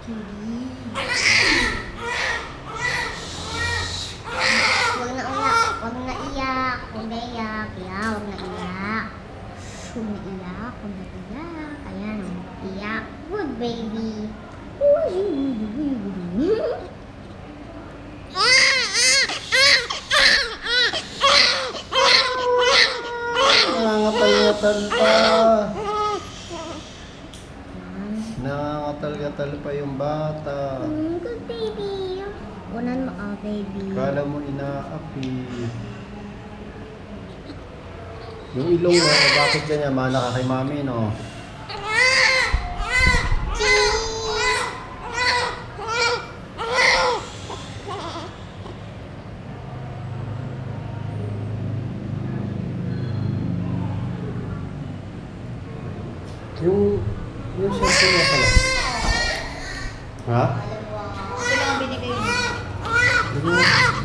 Huwag na uyak. Huwag na iyak. Huwag na iyak. Huwag na iyak. Huwag na iyak. Huwag na iyak. Ayan, huwag na iyak. Good baby. Nangangatal-ngatal pa. Ayan. Nangangatal-ngatal pa yung bata. Mm, Good baby. Unan mo, oh, baby. Kala mo inaapi. Yung ilong mo, bakit ganyan? Mana ka kay mami, no? Yung, yung shampoo niya pala. Ha? Ito lang ang binigay niya.